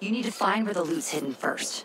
You need to find where the loot's hidden first.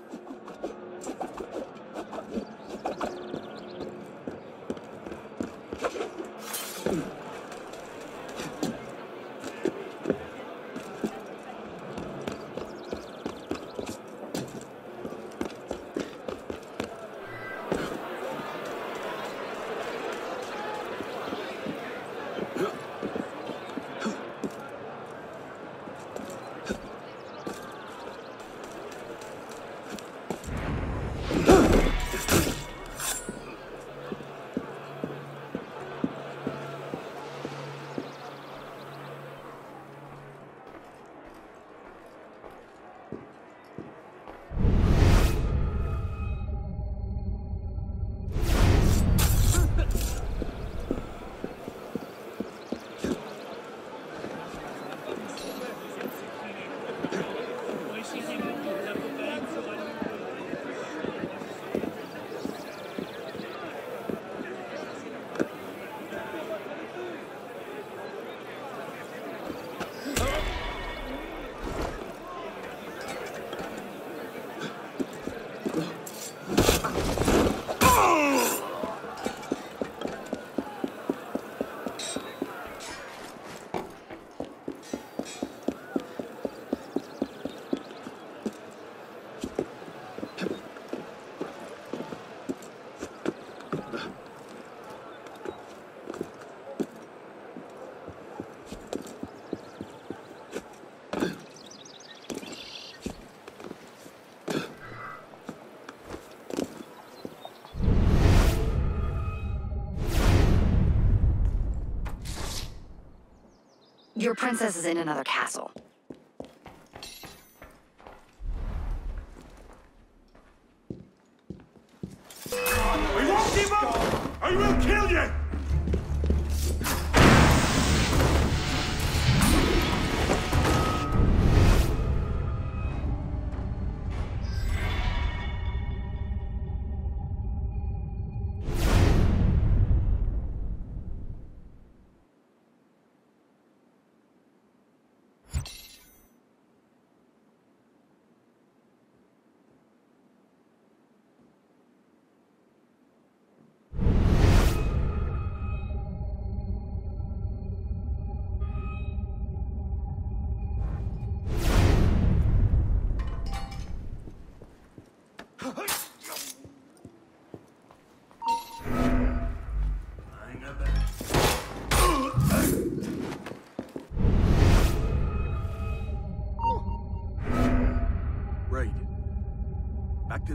Your princess is in another castle.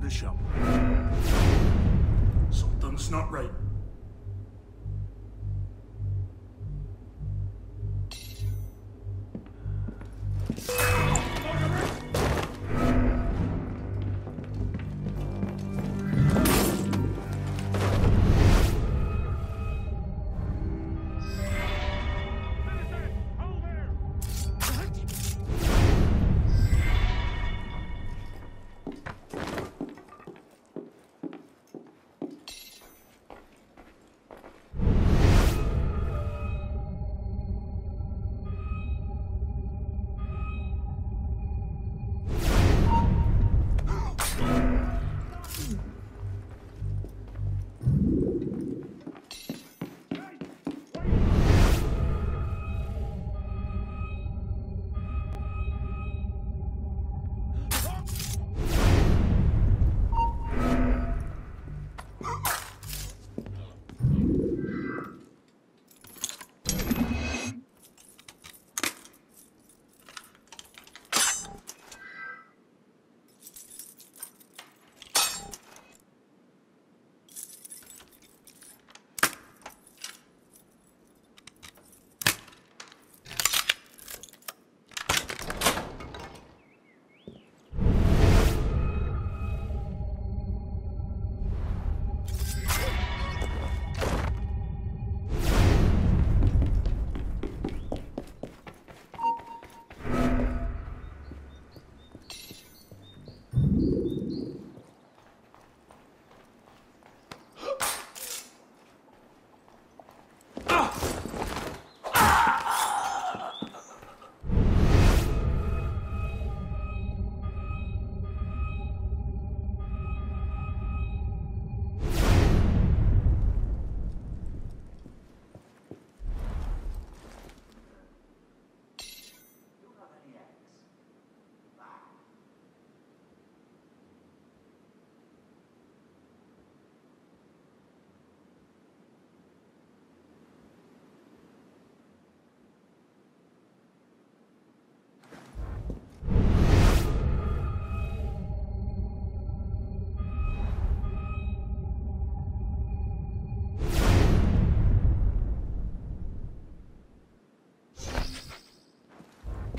The shop. Something's not right.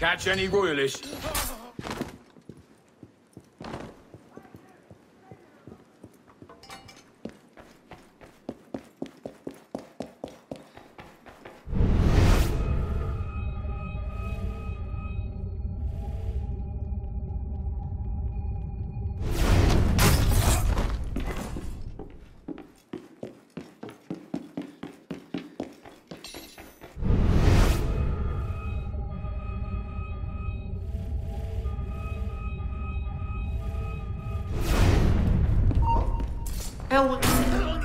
Catch any royalists? Not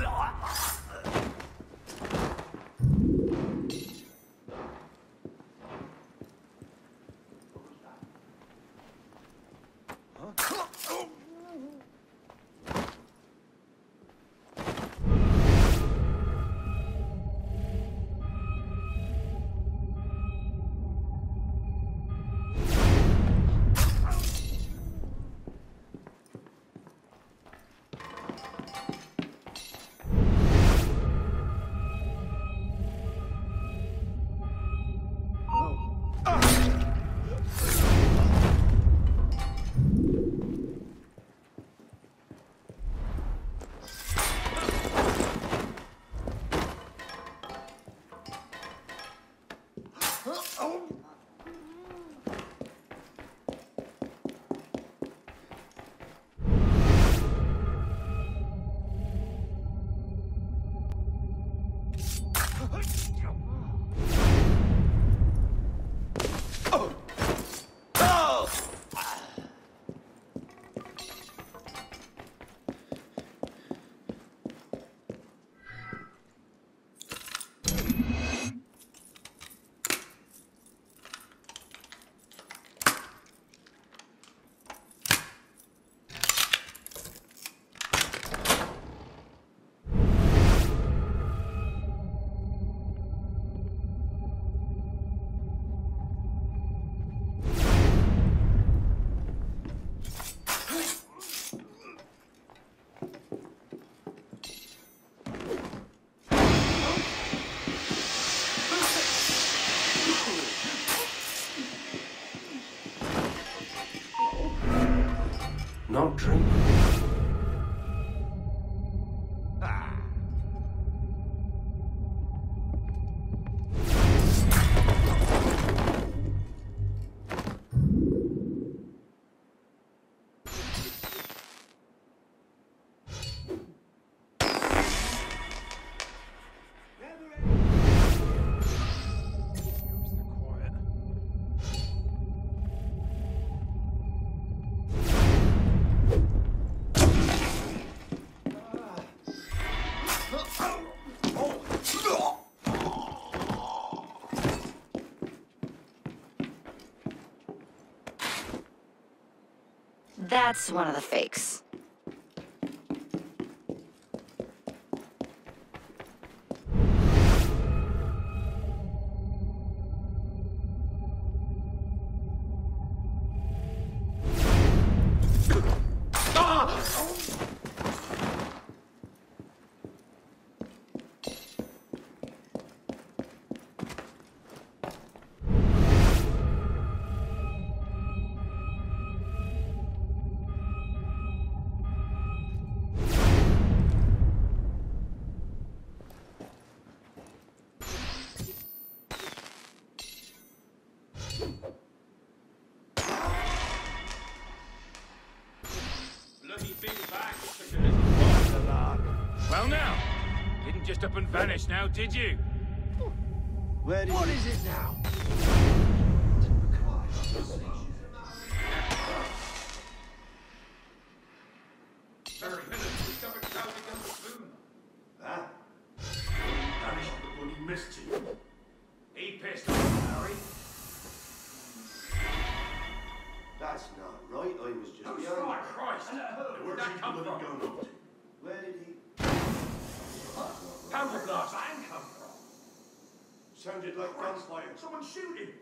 That's one of the fakes. Well now, didn't just up and vanish now, did you? Where do What you... is it now? Very Phillips, we suffered cloud against the spoon. That? Vanished the bloody mischief. He pissed off, Harry. That's not right. I was just Oh, young. right, Christ. Where'd that come bloody from? gone up to? Where did he? Blast bang come from? Sounded like gunfire. Someone shooting.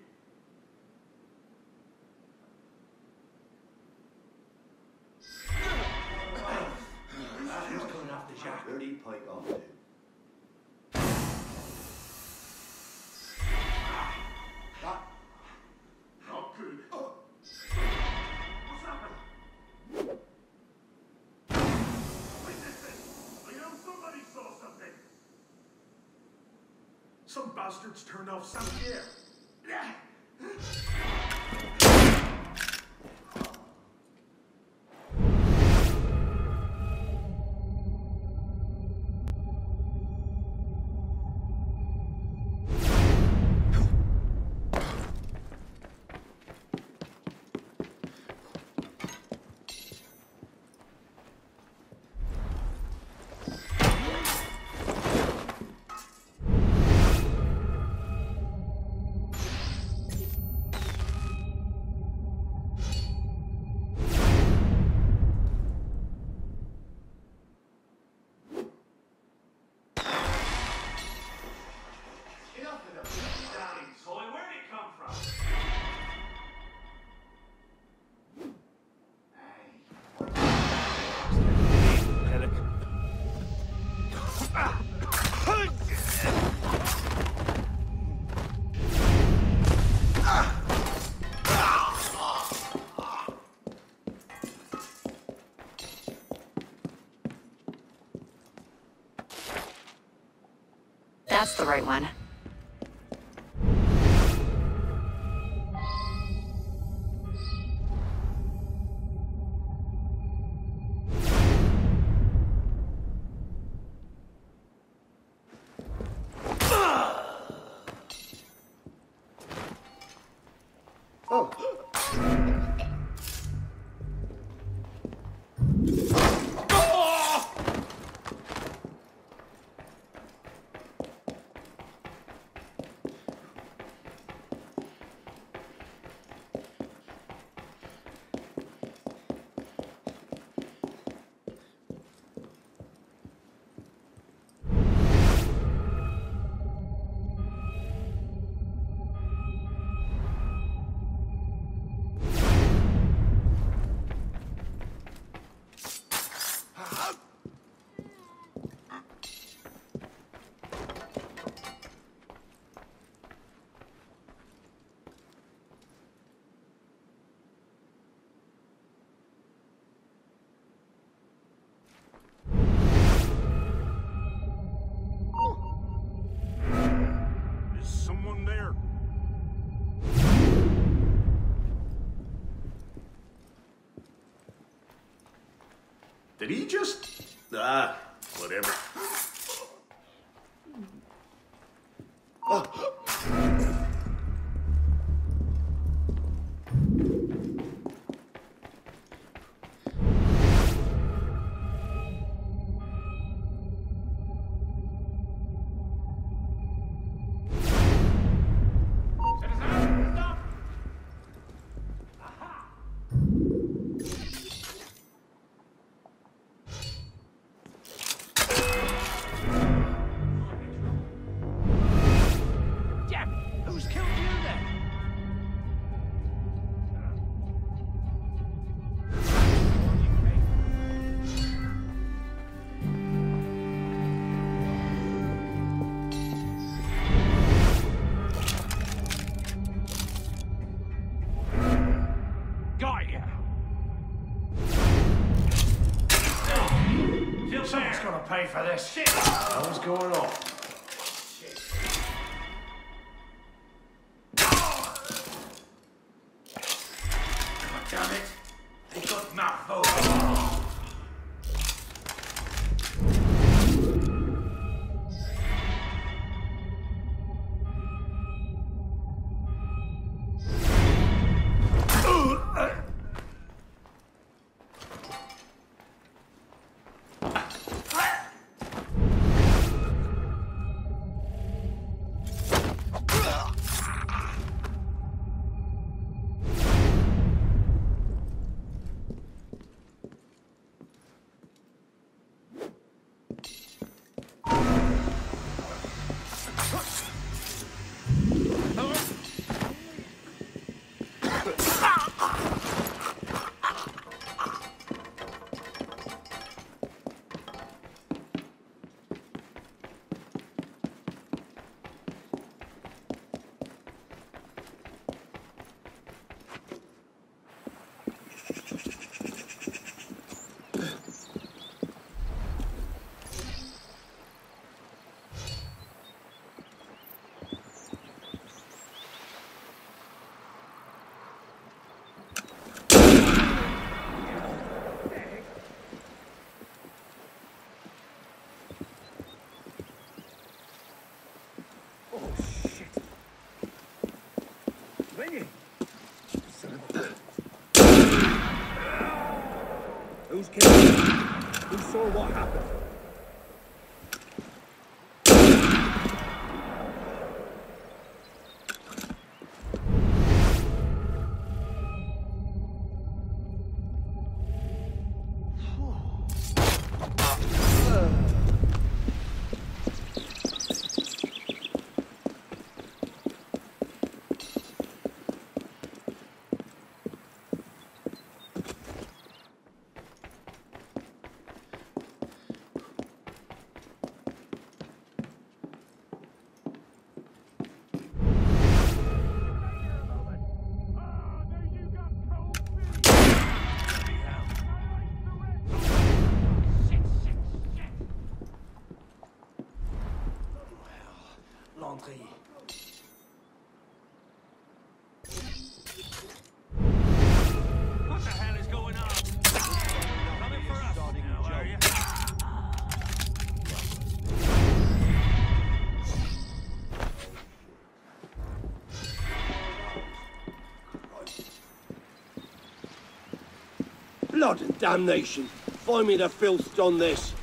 Some bastards turned off Saint Pierre. That's the right one. Did he just. Ah, for this shit. What's going on? Saw what happened? Blood and damnation! Find me the filth on this!